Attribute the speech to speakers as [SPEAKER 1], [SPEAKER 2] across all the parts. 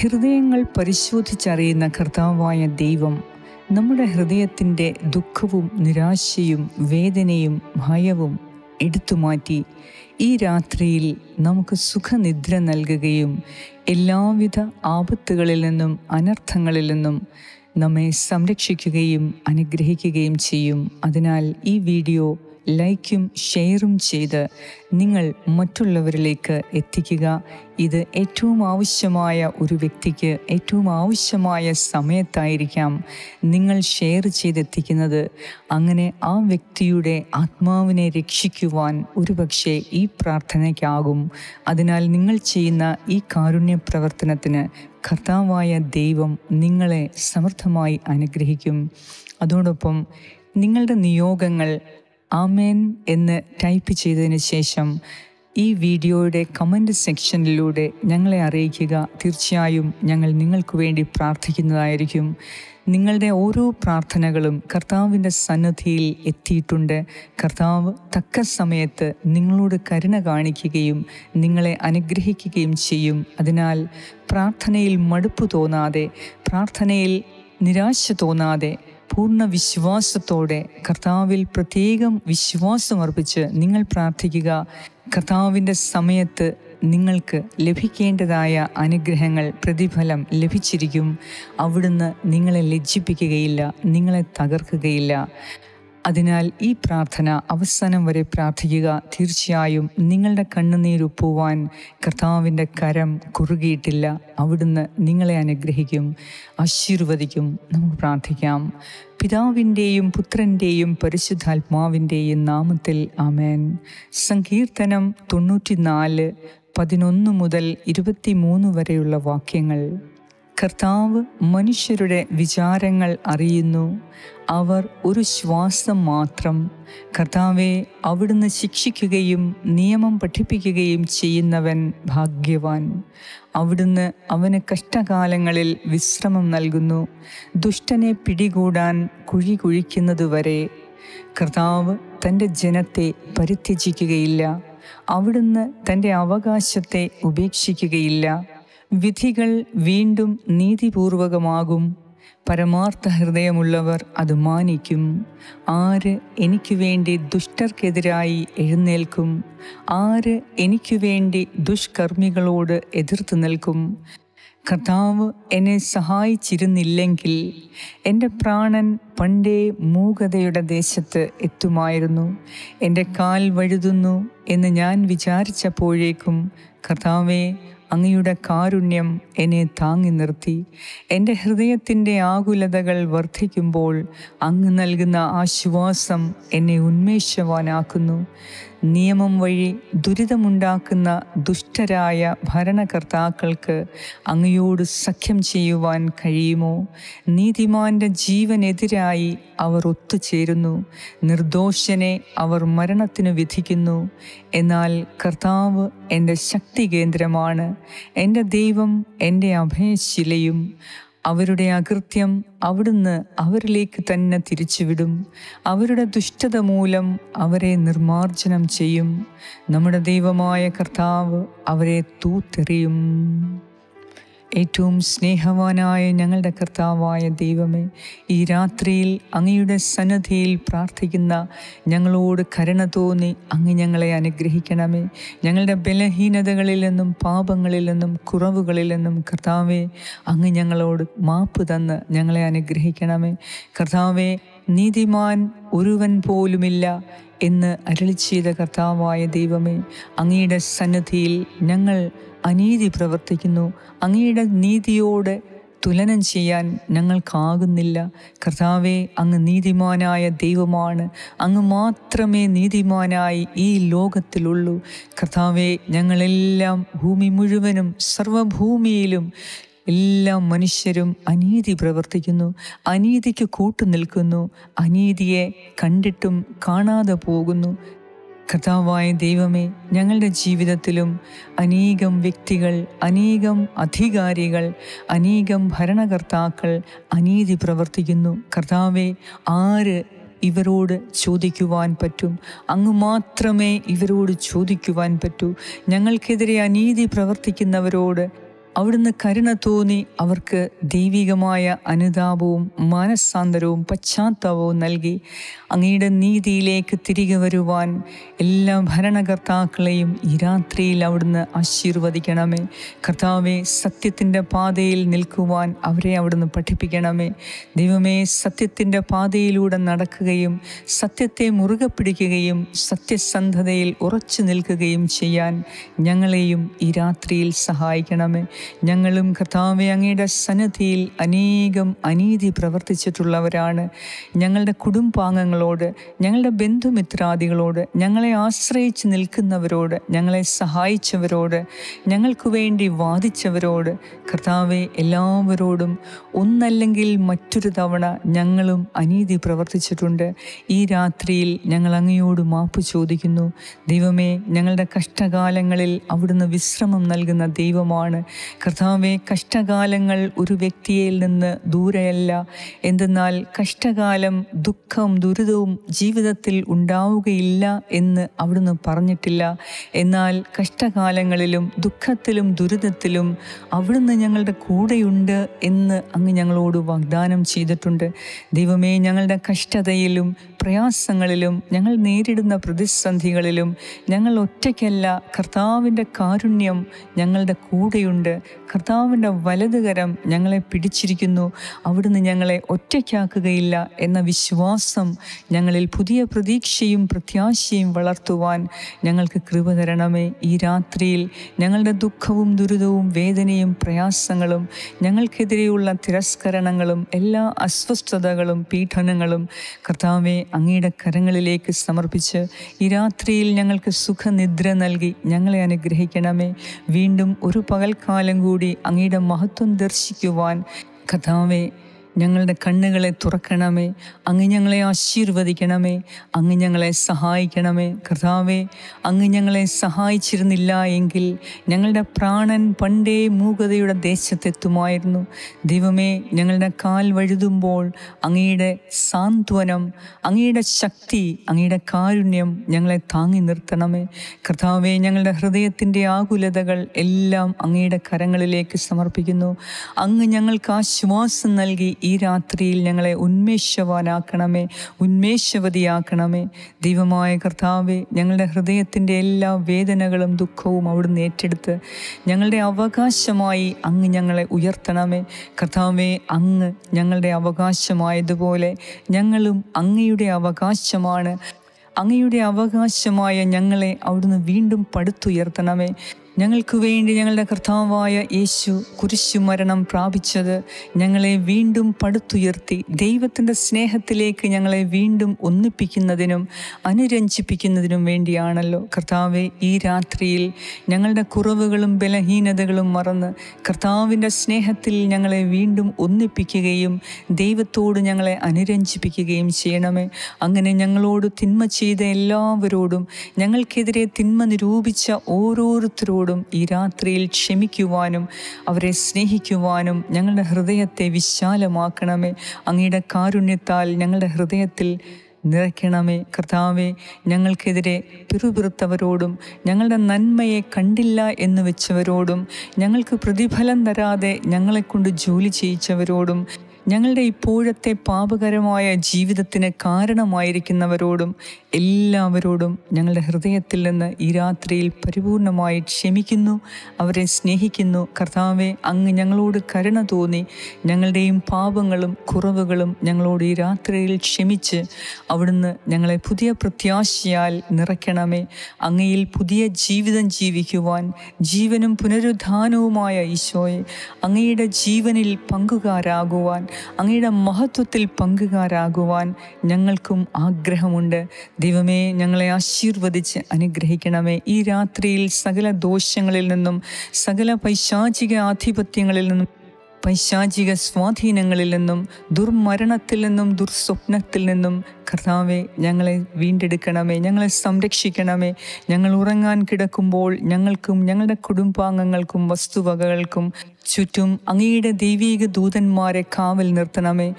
[SPEAKER 1] ഹൃദയങ്ങൾ പരിശോധിച്ചറിയുന്ന കർത്താവായ ദൈവം നമ്മുടെ ഹൃദയത്തിന്റെ ദുഃഖവും നിരാശയും വേദനയും ഭയവും എടുത്തുമാറ്റി ഈ രാത്രിയിൽ നമുക്ക് സുഖനിദ്ര നൽകുകയും എല്ലാവിധ ആപത്തുകളിൽ നിന്നും അനർത്ഥങ്ങളിൽ നിന്നും നമ്മെ സംരക്ഷിക്കുകയും അനുഗ്രഹിക്കുകയും ചെയ്യും. അതിനാൽ ഈ വീഡിയോ ലൈക്കും ഷെയറും ചെയ്ത് നിങ്ങൾ മറ്റുള്ളവരിലേക്ക് എത്തിക്കുക. ഇത് ഏറ്റവും ആവശ്യമായ ഒരു വ്യക്തിക്ക് ഏറ്റവും ആവശ്യമായ സമയത്തായിരിക്കാം നിങ്ങൾ ഷെയർ ചെയ്തെത്തിക്കുന്നത്. അങ്ങനെ ആ വ്യക്തിയുടെ ആത്മാവിനെ രക്ഷിക്കുവാൻ ഒരുപക്ഷെ ഈ പ്രാർത്ഥനയ്ക്കാകും. അതിനാൽ നിങ്ങൾ ചെയ്യുന്ന ഈ കാരുണ്യ പ്രവർത്തനത്തിന് കർത്താവായ ദൈവം നിങ്ങളെ സമർത്ഥമായി അനുഗ്രഹിക്കും. അതോടൊപ്പം നിങ്ങളുടെ നിയോഗങ്ങൾ ആമേൻ എന്ന് ടൈപ്പ് ചെയ്തതിന് ശേഷം ഈ വീഡിയോയുടെ കമന്റ് സെക്ഷനിലൂടെ ഞങ്ങളെ അറിയിക്കുക. തീർച്ചയായും ഞങ്ങൾ നിങ്ങൾക്ക് വേണ്ടി പ്രാർത്ഥിക്കുന്നതായിരിക്കും. നിങ്ങളുടെ ഓരോ പ്രാർത്ഥനകളും കർത്താവിന്റെ സന്നദ്ധിയിൽ എത്തിയിട്ടുണ്ട്. കർത്താവ് തക്ക സമയത്ത് നിങ്ങളോട് കരുണ കാണിക്കുകയും നിങ്ങളെ അനുഗ്രഹിക്കുകയും ചെയ്യും. അതിനാൽ പ്രാർത്ഥനയിൽ മടുപ്പ് തോന്നാതെ പ്രാർത്ഥനയിൽ നിരാശ തോന്നാതെ പൂർണ വിശ്വാസത്തോടെ കർത്താവിൽ പ്രത്യേകം വിശ്വാസമർപ്പിച്ച് നിങ്ങൾ പ്രാർത്ഥിക്കുക. കർത്താവിന്റെ സമയത്ത് നിങ്ങൾക്ക് ലഭിക്കേണ്ടതായ അനുഗ്രഹങ്ങൾ പ്രതിഫലം ലഭിച്ചിരിക്കും. അവിടുന്ന് നിങ്ങളെ ലജ്ജിപ്പിക്കുകയില്ല നിങ്ങളെ തകർക്കുകയില്ല. അതിനാൽ ഈ പ്രാർത്ഥന അവസാനം വരെ പ്രാർത്ഥിക്കുക. തീർച്ചയായും നിങ്ങളുടെ കണ്ണുനീരുപ്പുവാൻ കർത്താവിന്റെ കരം കുറുകിയിട്ടില്ല. അവിടുന്ന് നിങ്ങളെ അനുഗ്രഹിക്കും ആശീർവദിക്കും. നമുക്ക് പ്രാർത്ഥിക്കാം. പിതാവിന്റെയും പുത്രന്റെയും പരിശുദ്ധാത്മാവിന്റെയും നാമത്തിൽ ആമേൻ. സങ്കീർത്തനം തൊണ്ണൂറ്റിനാല് പതിനൊന്ന് മുതൽ ഇരുപത്തിമൂന്ന് വരെയുള്ള വാക്യങ്ങൾ. കർത്താവ് മനുഷ്യരുടെ വിചാരങ്ങൾ അറിയുന്നു. അവർ ഒരു ശ്വാസം മാത്രം കർത്താവെ അവിടുന്ന് ശിക്ഷിക്കുകയും നിയമം പഠിപ്പിക്കുകയും ചെയ്യുന്നവൻ ഭാഗ്യവാൻ. അവിടുന്ന് അവന് കഷ്ടകാലങ്ങളിൽ വിശ്രമം നൽകുന്നു. ദുഷ്ടനെ പിടികൂടാൻ കുഴി കുഴിക്കുന്നതുവരെ കർത്താവ് തന്റെ ജനത്തെ പരിത്യജിക്കുകയില്ല. അവിടുന്ന് തന്റെ അവകാശത്തെ ഉപേക്ഷിക്കുകയില്ല. വിധികൾ വീണ്ടും നീതിപൂർവകമാകും. പരമാർത്ഥ ഹൃദയമുള്ളവർ അത് മാനിക്കും. ആര് എനിക്ക് വേണ്ടി ദുഷ്ടർക്കെതിരായി എഴുന്നേൽക്കും. ആര് എനിക്ക് വേണ്ടി ദുഷ്കർമ്മികളോട് എതിർത്ത് നിൽക്കും. കർത്താവ് എന്നെ സഹായിച്ചിരുന്നില്ലെങ്കിൽ എന്റെ പ്രാണൻ പണ്ടേ മൂകതയുടെ ദേശത്ത് എത്തുമായിരുന്നു. എന്റെ കാൽ വഴുതുന്നു എന്ന് ഞാൻ വിചാരിച്ചപ്പോഴേക്കും കർത്താവെ അങ്ങയുടെ കാരുണ്യം എന്നെ താങ്ങി നിർത്തി. എന്റെ ഹൃദയത്തിന്റെ ആകുലതകൾ വർദ്ധിക്കുമ്പോൾ അങ്ങ് നൽകുന്ന ആശ്വാസം എന്നെ ഉന്മേഷവാനാക്കുന്നു. നിയമം വഴി ദുരിതമുണ്ടാക്കുന്ന ദുഷ്ടരായ ഭരണകർത്താക്കൾക്ക് അങ്ങയോട് സഖ്യം ചെയ്യുവാൻ കഴിയുമോ? നീതിമാന്റെ ജീവനെതിരായി അവർ ഒത്തുചേരുന്നു. നിർദോഷനെ അവർ മരണത്തിന് വിധിക്കുന്നു. എന്നാൽ കർത്താവ് എന്റെ ശക്തി കേന്ദ്രമാണ് എന്റെ ദൈവം എന്റെ അഭയശിലയും അവരുടെ അകൃത്യം അവിടുന്ന് അവരിലേക്ക് തന്നെ തിരിച്ചുവിടും. അവരുടെ ദുഷ്ടത മൂലം അവരെ നിർമാർജനം ചെയ്യും. നമ്മുടെ ദൈവമായ കർത്താവ് അവരെ തൂത്തെറിയും. ഏറ്റവും സ്നേഹവാനായ ഞങ്ങളുടെ കർത്താവായ ദൈവമേ ഈ രാത്രിയിൽ അങ്ങയുടെ സന്നദ്ധിയിൽ പ്രാർത്ഥിക്കുന്ന ഞങ്ങളോട് കരുണ തോന്നി അങ്ങ് ഞങ്ങളെ അനുഗ്രഹിക്കണമേ. ഞങ്ങളുടെ ബലഹീനതകളിൽ നിന്നും പാപങ്ങളിൽ നിന്നും കുറവുകളിൽ നിന്നും കർത്താവെ അങ്ങ് ഞങ്ങളോട് മാപ്പ് തന്ന് ഞങ്ങളെ അനുഗ്രഹിക്കണമേ. കർത്താവേ നീതിമാൻ ഒരുവൻ പോലുമില്ല. എന്ന് അരളി ചെയ്ത കർത്താവായ ദൈവമേ അങ്ങയുടെ സന്നദ്ധിയിൽ ഞങ്ങൾ അനീതി പ്രവർത്തിക്കുന്നു. അങ്ങയുടെ നീതിയോട് തുലനം ചെയ്യാൻ ഞങ്ങൾക്കാകുന്നില്ല. കർത്താവെ അങ്ങ് നീതിമാനായ ദൈവമാണ്. അങ്ങ് മാത്രമേ നീതിമാനായി ഈ ലോകത്തിലുള്ളൂ. കർത്താവെ ഞങ്ങളെല്ലാം ഭൂമി മുഴുവനും സർവഭൂമിയിലും എല്ലാ മനുഷ്യരും അനീതി പ്രവർത്തിക്കുന്നു അനീതിക്ക് കൂട്ടുനിൽക്കുന്നു അനീതിയെ കണ്ടിട്ടും കാണാതെ പോകുന്നു. കർത്താവായ ദൈവമേ ഞങ്ങളുടെ ജീവിതത്തിലും അനേകം വ്യക്തികൾ അനേകം അധികാരികൾ അനേകം ഭരണകർത്താക്കൾ അനീതി പ്രവർത്തിക്കുന്നു. കർത്താവെ ആര് ഇവരോട് ചോദിക്കുവാൻ പറ്റും? അങ്ങ് മാത്രമേ ഇവരോട് ചോദിക്കുവാൻ പറ്റൂ. ഞങ്ങൾക്കെതിരെ അനീതി പ്രവർത്തിക്കുന്നവരോട് അവിടുന്ന് കരുണ തോന്നി അവർക്ക് ദൈവികമായ അനുതാപവും മാനസാന്തരവും പശ്ചാത്തലവും നൽകി. അങ്ങയുടെ നീതിയിലേക്ക് തിരികെ വരുവാൻ എല്ലാ ഭരണകർത്താക്കളെയും ഈ രാത്രിയിൽ അവിടുന്ന് ആശീർവദിക്കണമേ. കർത്താവെ സത്യത്തിന്റെ പാതയിൽ നിൽക്കുവാൻ അവരെ അവിടുന്ന് പഠിപ്പിക്കണമേ. ദൈവമേ സത്യത്തിന്റെ പാതയിലൂടെ നടക്കുകയും സത്യത്തെ മുറുകെ പിടിക്കുകയും സത്യസന്ധതയിൽ ഉറച്ചു നിൽക്കുകയും ചെയ്യാൻ ഞങ്ങളെയും ഈ രാത്രിയിൽ സഹായിക്കണമേ. ഞങ്ങളും കർത്താവെ അങ്ങയുടെ സന്നദ്ധിയിൽ അനേകം അനീതി പ്രവർത്തിച്ചിട്ടുള്ളവരാണ്. ഞങ്ങളുടെ കുടുംബാംഗങ്ങളോട് ഞങ്ങളുടെ ബന്ധുമിത്രാദികളോട് ഞങ്ങളെ ആശ്രയിച്ച് നിൽക്കുന്നവരോട് ഞങ്ങളെ സഹായിച്ചവരോട് ഞങ്ങൾക്ക് വേണ്ടി വാദിച്ചവരോട് കർത്താവെ എല്ലാവരോടും ഒന്നല്ലെങ്കിൽ മറ്റൊരു തവണ ഞങ്ങളും അനീതി പ്രവർത്തിച്ചിട്ടുണ്ട്. ഈ രാത്രിയിൽ ഞങ്ങൾ അങ്ങയോട് മാപ്പ് ചോദിക്കുന്നു. ദൈവമേ ഞങ്ങളുടെ കഷ്ടകാലങ്ങളിൽ അവിടുന്ന് വിശ്രമം നൽകുന്ന ദൈവമാണ്. കർത്താവെ കഷ്ടകാലങ്ങൾ ഒരു വ്യക്തിയിൽ നിന്ന് ദൂരെയല്ല. എന്തെന്നാൽ കഷ്ടകാലം ദുഃഖം ദുരിതവും ജീവിതത്തിൽ ഉണ്ടാവുകയില്ല എന്ന് അവിടുന്ന് പറഞ്ഞിട്ടില്ല. എന്നാൽ കഷ്ടകാലങ്ങളിലും ദുഃഖത്തിലും ദുരിതത്തിലും അവിടുന്ന് ഞങ്ങളുടെ കൂടെയുണ്ട് എന്ന് അങ്ങ് ഞങ്ങളോട് വാഗ്ദാനം ചെയ്തിട്ടുണ്ട്. ദൈവമേ ഞങ്ങളുടെ കഷ്ടതയിലും പ്രയാസങ്ങളിലും ഞങ്ങൾ നേരിടുന്ന പ്രതിസന്ധികളിലും ഞങ്ങൾ ഒറ്റയ്ക്കല്ല. കർത്താവിന്റെ കാരുണ്യം ഞങ്ങളുടെ കൂടെയുണ്ട്. കർത്താവിന്റെ വലതുകരം ഞങ്ങളെ പിടിച്ചിരിക്കുന്നു. അവിടുന്ന് ഞങ്ങളെ ഒറ്റയ്ക്കാക്കുകയില്ല എന്ന വിശ്വാസം ഞങ്ങളിൽ പുതിയ പ്രതീക്ഷയും പ്രത്യാശയും വളർത്തുവാൻ ഞങ്ങൾക്ക് കൃപ തരണമേ. ഈ രാത്രിയിൽ ഞങ്ങളുടെ ദുഃഖവും ദുരിതവും വേദനയും പ്രയാസങ്ങളും ഞങ്ങൾക്കെതിരെയുള്ള തിരസ്കരണങ്ങളും എല്ലാ അസ്വസ്ഥതകളും പീഡനങ്ങളും കർത്താവെ അങ്ങയുടെ കരങ്ങളിലേക്ക് സമർപ്പിച്ച് ഈ രാത്രിയിൽ ഞങ്ങൾക്ക് സുഖനിദ്ര നൽകി ഞങ്ങളെ അനുഗ്രഹിക്കണമേ. വീണ്ടും ഒരു പകൽക്കാലം കൂടി അങ്ങയുടെ മഹത്വം ദർശിക്കുവാൻ കഥാവെ ഞങ്ങളുടെ കണ്ണുകളെ തുറക്കണമേ. അങ്ങ് ഞങ്ങളെ ആശീർവദിക്കണമേ. അങ്ങ് ഞങ്ങളെ സഹായിക്കണമേ. കർത്താവേ അങ്ങ് ഞങ്ങളെ സഹായിച്ചിരുന്നില്ല എങ്കിൽ ഞങ്ങളുടെ പ്രാണൻ പണ്ടേ മൂകതയുടെ ദേശത്തെത്തുമായിരുന്നു. ദൈവമേ ഞങ്ങളുടെ കാൽ വഴുതുമ്പോൾ അങ്ങയുടെ സാന്ത്വനം അങ്ങയുടെ ശക്തി അങ്ങയുടെ കാരുണ്യം ഞങ്ങളെ താങ്ങി നിർത്തണമേ. കർത്താവേ ഞങ്ങളുടെ ഹൃദയത്തിന്റെ ആകുലതകൾ എല്ലാം അങ്ങയുടെ കരങ്ങളിലേക്ക് സമർപ്പിക്കുന്നു. അങ്ങ് ഞങ്ങൾക്ക് ആശ്വാസം നൽകി രാത്രിയിൽ ഞങ്ങളെ ഉന്മേഷവാനാക്കണമേ ഉന്മേഷവതിയാക്കണമേ. ദൈവമായ കർത്താവെ ഞങ്ങളുടെ ഹൃദയത്തിന്റെ എല്ലാ വേദനകളും ദുഃഖവും അവിടുന്ന് ഏറ്റെടുത്ത് ഞങ്ങളുടെ അവകാശമായി അങ്ങ് ഞങ്ങളെ ഉയർത്തണമേ. കർത്താവെ അങ്ങ് ഞങ്ങളുടെ അവകാശമായതുപോലെ ഞങ്ങളും അങ്ങയുടെ അവകാശമാണ്. അങ്ങയുടെ അവകാശമായ ഞങ്ങളെ അവിടുന്ന് വീണ്ടും പടുത്തുയർത്തണമേ. ഞങ്ങൾക്ക് വേണ്ടി ഞങ്ങളുടെ കർത്താവായ യേശു കുരിശുമരണം പ്രാപിച്ചത് ഞങ്ങളെ വീണ്ടും പടുത്തുയർത്തി ദൈവത്തിന്റെ സ്നേഹത്തിലേക്ക് ഞങ്ങളെ വീണ്ടും ഒന്നിപ്പിക്കുന്നതിനും അനുരഞ്ജിപ്പിക്കുന്നതിനും വേണ്ടിയാണല്ലോ. കർത്താവെ ഈ രാത്രിയിൽ ഞങ്ങളുടെ കുറവുകളും ബലഹീനതകളും മറന്ന് കർത്താവിന്റെ സ്നേഹത്തിൽ ഞങ്ങളെ വീണ്ടും ഒന്നിപ്പിക്കുകയും ദൈവത്തോട് ഞങ്ങളെ അനുരഞ്ജിപ്പിക്കുകയും ചെയ്യണമേ. അങ്ങനെ ഞങ്ങളോട് തിന്മ ചെയ്ത എല്ലാവരോടും ഞങ്ങൾക്കെതിരെ തിന്മ നിരൂപിച്ച ഓരോരുത്തരോടും ഈ രാത്രിയിൽ ക്ഷമിക്കുവാനും അവരെ സ്നേഹിക്കുവാനും ഞങ്ങളുടെ ഹൃദയത്തെ വിശാലമാക്കണമേ. അങ്ങയുടെ കാരുണ്യത്താൽ ഞങ്ങളുടെ ഹൃദയത്തിൽ നിറയ്ക്കണമേ. കർത്താവെ ഞങ്ങൾക്കെതിരെ പിറുപിറുത്തവരോടും ഞങ്ങളുടെ നന്മയെ കണ്ടില്ല എന്ന് വെച്ചവരോടും ഞങ്ങൾക്ക് പ്രതിഫലം തരാതെ ഞങ്ങളെക്കൊണ്ട് ജോലി ചെയ്യിച്ചവരോടും ഞങ്ങളുടെ ഇപ്പോഴത്തെ പാപകരമായ ജീവിതത്തിന് കാരണമായിരിക്കുന്നവരോടും എല്ലാവരോടും ഞങ്ങളുടെ ഹൃദയത്തിൽ നിന്ന് ഈ രാത്രിയിൽ പരിപൂർണമായി ക്ഷമിക്കുന്നു അവരെ സ്നേഹിക്കുന്നു. കർത്താവെ അങ്ങ് ഞങ്ങളോട് കരുണ തോന്നി. ഞങ്ങളുടെയും പാപങ്ങളും കുറവുകളും ഞങ്ങളോട് ഈ രാത്രിയിൽ ക്ഷമിച്ച് അവിടുന്ന് ഞങ്ങളെ പുതിയ പ്രത്യാശയാൽ നിറയ്ക്കണമേ. അങ്ങയിൽ പുതിയ ജീവിതം ജീവിക്കുവാൻ ജീവനും പുനരുദ്ധാനവുമായ ഈശോയെ അങ്ങയുടെ ജീവനിൽ പങ്കുകാരാകുവാൻ അങ്ങയുടെ മഹത്വത്തിൽ പങ്കുകാരാകുവാൻ ഞങ്ങൾക്കും ആഗ്രഹമുണ്ട്. ദൈവമേ ഞങ്ങളെ ആശീർവദിച്ച് അനുഗ്രഹിക്കണമേ. ഈ രാത്രിയിൽ സകല ദോഷങ്ങളിൽ നിന്നും സകല പൈശാചിക ആധിപത്യങ്ങളിൽ നിന്നും പൈശാചിക സ്വാധീനങ്ങളിൽ നിന്നും ദുർമരണത്തിൽ നിന്നും ദുർസ്വപ്നത്തിൽ നിന്നും കർത്താവെ ഞങ്ങളെ വീണ്ടെടുക്കണമേ ഞങ്ങളെ സംരക്ഷിക്കണമേ. ഞങ്ങൾ ഉറങ്ങാൻ കിടക്കുമ്പോൾ ഞങ്ങൾക്കും ഞങ്ങളുടെ കുടുംബാംഗങ്ങൾക്കും വസ്തുവകകൾക്കും ചുറ്റും അങ്ങയുടെ ദൈവീക ദൂതന്മാരെ കാവൽ നിർത്തണമേ.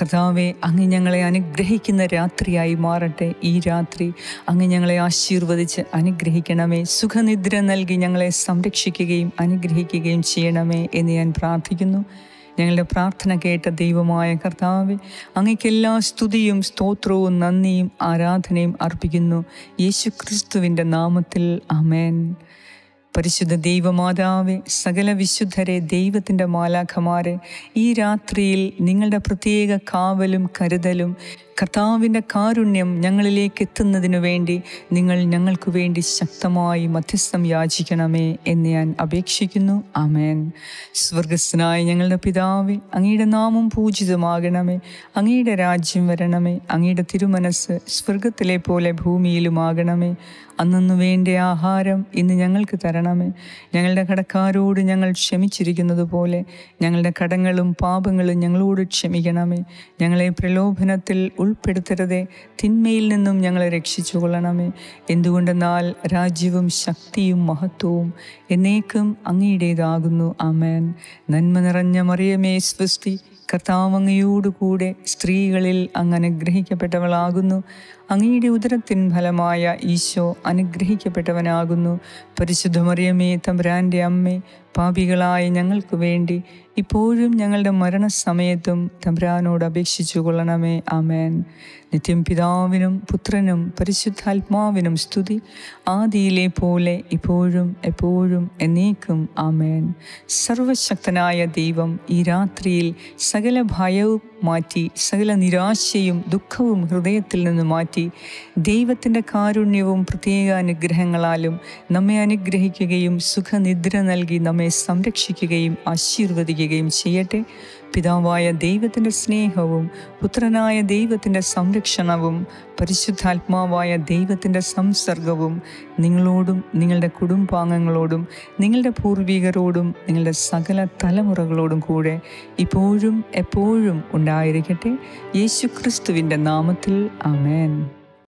[SPEAKER 1] കർത്താവെ അങ്ങ് ഞങ്ങളെ അനുഗ്രഹിക്കുന്ന രാത്രിയായി മാറട്ടെ. ഈ രാത്രി അങ്ങ് ഞങ്ങളെ ആശീർവദിച്ച് അനുഗ്രഹിക്കണമേ. സുഖനിദ്ര നൽകി ഞങ്ങളെ സംരക്ഷിക്കുകയും അനുഗ്രഹിക്കുകയും ചെയ്യണമേ എന്ന് ഞാൻ പ്രാർത്ഥിക്കുന്നു. ഞങ്ങളുടെ പ്രാർത്ഥന കേട്ട ദൈവമായ കർത്താവെ അങ്ങയ്ക്കെല്ലാ സ്തുതിയും സ്തോത്രവും നന്ദിയും ആരാധനയും അർപ്പിക്കുന്നു. യേശു ക്രിസ്തുവിന്റെ നാമത്തിൽ അമേൻ പരിശുദ്ധ ദൈവമാതാവെ സകല വിശുദ്ധരെ ദൈവത്തിന്റെ മാലാഖമാരെ ഈ രാത്രിയിൽ നിങ്ങളുടെ പ്രത്യേക കാവലും കരുതലും കർത്താവിന്റെ കാരുണ്യം ഞങ്ങളിലേക്ക് എത്തുന്നതിനു വേണ്ടി നിങ്ങൾ ഞങ്ങൾക്ക് വേണ്ടി ശക്തമായി മധ്യസ്ഥം യാചിക്കണമേ എന്ന് ഞാൻ അപേക്ഷിക്കുന്നു. ആമേൻ. സ്വർഗസ്നായ ഞങ്ങളുടെ പിതാവേ അങ്ങയുടെ നാമം പൂജിതമാകണമേ. അങ്ങയുടെ രാജ്യം വരണമേ. അങ്ങയുടെ തിരുമനസ് സ്വർഗത്തിലെ പോലെ ഭൂമിയിലുമാകണമേ. അന്നു വേണ്ട ആഹാരം ഇന്ന് ഞങ്ങൾക്ക് തരണമേ ഞങ്ങളുടെ കടക്കാരോട് ഞങ്ങൾ ക്ഷമിച്ചിരിക്കുന്നത് പോലെ ഞങ്ങളുടെ കടങ്ങളും പാപങ്ങളും ഞങ്ങളോട് ക്ഷമിക്കണമേ. ഞങ്ങളെ പ്രലോഭനത്തിൽ ഉൾപ്പെടുത്തരുതേ. തിന്മയിൽ നിന്നും ഞങ്ങളെ രക്ഷിച്ചു കൊള്ളണമേ എന്തുകൊണ്ടെന്നാൽ രാജ്യവും ശക്തിയും മഹത്വവും എന്നേക്കും അങ്ങയുടേതാകുന്നു. ആമേൻ. നന്മ നിറഞ്ഞ മറിയമേ സ്വസ്തി. കർത്താവ് അങ്ങയോടുകൂടെ സ്ത്രീകളിൽ അങ്ങ് അനുഗ്രഹിക്കപ്പെട്ടവളാകുന്നു. അങ്ങയുടെ ഉദരത്തിൻ ഫലമായ ഈശോ അനുഗ്രഹിക്കപ്പെട്ടവനാകുന്നു. പരിശുദ്ധമറിയമേ തമ്പുരാന്റെ അമ്മേ പാപികളായ ഞങ്ങൾക്ക് വേണ്ടി ഇപ്പോഴും ഞങ്ങളുടെ മരണസമയത്തും തമ്പുരാനോട് അപേക്ഷിച്ചു കൊള്ളണമേ ആമേൻ. നിത്യം പിതാവിനും പുത്രനും പരിശുദ്ധാത്മാവിനും സ്തുതി. ആദിയിലെ പോലെ ഇപ്പോഴും എപ്പോഴും എന്നേക്കും ആമേൻ. സർവശക്തനായ ദൈവം ഈ രാത്രിയിൽ സകല ഭയവും മാറ്റി സകല നിരാശയും ദുഃഖവും ഹൃദയത്തിൽ നിന്ന് മാറ്റി ദൈവത്തിന്റെ കാരുണ്യവും പ്രത്യേക അനുഗ്രഹങ്ങളാലും നമ്മെ അനുഗ്രഹിക്കുകയും സുഖനിദ്ര നൽകി നമ്മെ സംരക്ഷിക്കുകയും ആശീർവദിക്കുകയും ചെയ്യട്ടെ. പിതാവായ ദൈവത്തിന്റെ സ്നേഹവും പുത്രനായ ദൈവത്തിന്റെ സംരക്ഷണവും പരിശുദ്ധാത്മാവായ ദൈവത്തിന്റെ സംസർഗവും നിങ്ങളോടും നിങ്ങളുടെ കുടുംബാംഗങ്ങളോടും നിങ്ങളുടെ പൂർവികരോടും നിങ്ങളുടെ സകല തലമുറകളോടും കൂടെ ഇപ്പോഴും എപ്പോഴും ഉണ്ടായിരിക്കട്ടെ. യേശു ക്രിസ്തുവിന്റെ നാമത്തിൽ. ആമേൻ.